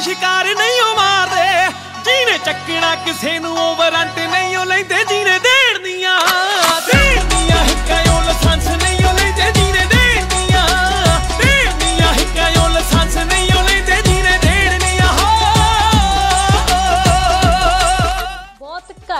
ਸ਼ਿਕਾਰ ਨਹੀਂ ਉਹ ਮਾਰਦੇ। ਜਿਹਨੇ ਚੱਕਣਾ ਕਿਸੇ ਨੂੰ ਉਹ ਵਾਰੰਟ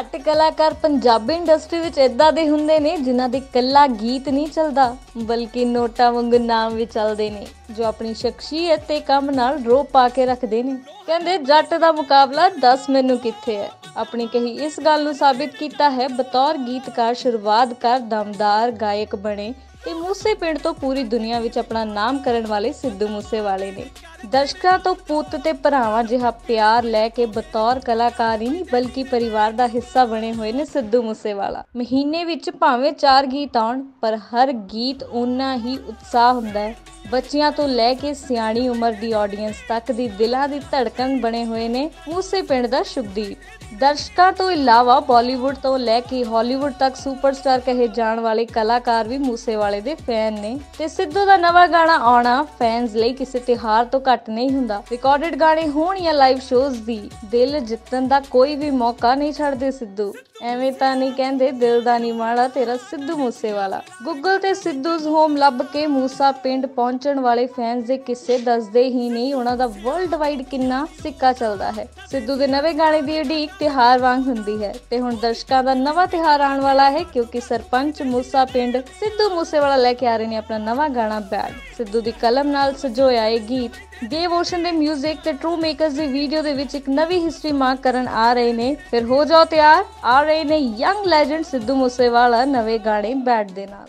ਘੱਟ ਕਲਾਕਾਰ ਪੰਜਾਬੀ ਇੰਡਸਟਰੀ ਵਿੱਚ ਇਦਾਂ ਦੇ ਹੁੰਦੇ ਨੇ ਜਿਨ੍ਹਾਂ ਦੇ ਕੱਲਾ ਗੀਤ ਨਹੀਂ ਚੱਲਦਾ, ਬਲਕਿ ਨੋਟਾਂ ਵਾਂਗੂ ਨਾਮ ਵੀ ਚੱਲਦੇ ਨੇ, ਜੋ ਆਪਣੀ ਸ਼ਖਸੀਅਤ ਤੇ ਕੰਮ ਨਾਲ ਰੋ ਪਾ ਕੇ ਰੱਖਦੇ ਨੇ। ਕਹਿੰਦੇ, ਜੱਟ ਦਾ ਮੁਕਾਬਲਾ 10 ਮੈਨੂੰ ਕਿੱਥੇ ਹੈ? ਆਪਣੀ ਕਹੀ ਇਸ ਗੱਲ ਨੂੰ ਸਾਬਿਤ ਕੀਤਾ ਹੈ, ਬਤੌਰ ਗੀਤਕਾਰ ਸ਼ੁਰੂਆਤ ਕਰ ਦਮਦਾਰ, ਗਾਇਕ ਬਣੇ ਤੇ ਮੂਸੇ ਪਿੰਡ ਤੋਂ ਪੂਰੀ ਦੁਨੀਆ ਵਿੱਚ ਆਪਣਾ ਨਾਮ ਕਰਨ ਵਾਲੇ ਸਿੱਧੂ ਮੂਸੇਵਾਲੇ ਨੇ। ਦਰਸ਼ਕਾਂ ਤੋਂ ਪੁੱਤ ਤੇ ਭਰਾਵਾਂ ਜਿਹਾ ਪਿਆਰ ਲੈ ਕੇ ਬਤੌਰ ਕਲਾਕਾਰ ਹੀ ਨਹੀਂ, ਬਲਕਿ ਪਰਿਵਾਰ ਦਾ ਹਿੱਸਾ ਬਣੇ ਹੋਏ ਨੇ ਸਿੱਧੂ ਮੂਸੇਵਾਲਾ। ਮਹੀਨੇ ਵਿੱਚ ਭਾਵੇਂ 4 ਗੀਤ ਆਉਣ, ਪਰ ਹਰ ਗੀਤ ਓਨਾ ਹੀ ਉਤਸ਼ਾਹ ਹੁੰਦਾ ਹੈ। ਬੱਚਿਆਂ ਤੋਂ ਲੈ ਕੇ ਸਿਆਣੀ ਉਮਰ ਦੀ ਆਡੀਅנס ਤੱਕ ਦੀ ਦਿਲਾਂ ਦੀ ਧੜਕਣ ਬਣੇ ਹੋਏ ਨੇ ਮੂਸੇ ਪਿੰਡ ਦਾ ਸ਼ੁਭਦੀਪ। ਦਰਸ਼ਕਾਂ ਤੋਂ ਇਲਾਵਾ ਬਾਲੀਵੁੱਡ ਤੋਂ ਲੈ ਕੇ ਹਾਲੀਵੁੱਡ ਤੱਕ ਸੁਪਰਸਟਾਰ ਕਹੇ ਜਾਣ ਵਾਲੇ ਕਲਾਕਾਰ ਵੀ ਮੂਸੇਵਾਲੇ ਦੇ ਫੈਨ ਨੇ। ਤੇ ਸਿੱਧੂ ਦਾ ਨਵਾਂ ਗਾਣਾ ਆਉਣਾ ਫੈਨਸ ਲਈ ਕਿਸੇ ਤਿਹਾਰ ਤੋਂ ਘੱਟ ਨਹੀਂ ਹੁੰਦਾ। ਰਿਕਾਰਡਡ ਗਾਣੇ ਹੋਣ ਜਾਂ ਲਾਈਵ ਸ਼ੋਜ਼ ਦੀ ਦਿਲ ਜਿੱਤਣ ਦਾ ਕੋਈ ਵੀ ਮੌਕਾ ਨਹੀਂ ਛੱਡਦੇ ਸਿੱਧੂ। ਐਵੇਂ ਤਾਂ ਨਹੀਂ ਕਹਿੰਦੇ ਦਿਲ ਦਾ ਨਹੀਂ ਮਾੜਾ ਤੇਰਾ ਸਿੱਧੂ ਮੂਸੇਵਾਲਾ। ਗੂਗਲ ਤੇ ਸਿੱਧੂਜ਼ ਹੋਮ ਲੱਭ ਕੇ ਮੂਸਾ ਪਿੰਡ ਪਹੁੰਚ ਪਹੁੰਚਣ ਵਾਲੇ ਫੈਨਸ ਦੇ ਕਿੱਸੇ ਦੱਸਦੇ ਹੀ ਨਹੀਂ। ਉਹਨਾਂ ਦਾ ਵਰਲਡ ਵਾਈਡ ਕਿੰਨਾ ਸਿੱਕਾ ਚੱਲਦਾ ਹੈ। ਸਿੱਧੂ ਦੇ ਨਵੇਂ ਗਾਣੇ ਦੀ ਉਡੀਕ ਤਿਹਾਰ ਵਾਂਗ ਹੁੰਦੀ ਹੈ। ਤੇ ਹੁਣ ਦਰਸ਼ਕਾਂ ਦਾ ਨਵਾਂ ਤਿਹਾਰ ਆਉਣ ਵਾਲਾ ਹੈ ਕਿਉਂਕਿ ਸਰਪੰਚ ਮੂਸਾ ਪਿੰਡ ਸਿੱਧੂ ਮੂਸੇਵਾਲਾ ਲੈ ਕੇ ਆ ਰਹੇ ਨੇ ਆਪਣਾ ਨਵਾਂ ਗਾਣਾ ਬੈਡ ਸਿੱਧੂ ਦੀ ਕਲਮ ਨਾਲ ਸਜੋਇਆ ਇਹ ਗੀਤ। ਦੇਵ ਓਸ਼ਨ ਦੇ 뮤직 ਤੇ ਟਰੂ ਮੇਕਰਸ ਦੀ ਵੀਡੀਓ ਦੇ ਵਿੱਚ ਇੱਕ ਨਵੀਂ ਹਿਸਟਰੀ ਮਾਰਕ ਕਰਨ ਆ ਰਹੇ ਨੇ। ਫਿਰ ਹੋ ਜਾਓ ਤਿਆਰ। ਆ ਰਹੇ ਨੇ ਯੰਗ ਲੈਜੈਂਡ ਸਿੱਧੂ ਮੂਸੇਵਾਲਾ ਨਵੇਂ ਗਾਣੇ ਬੈਡ ਦੇ ਨਾਲ।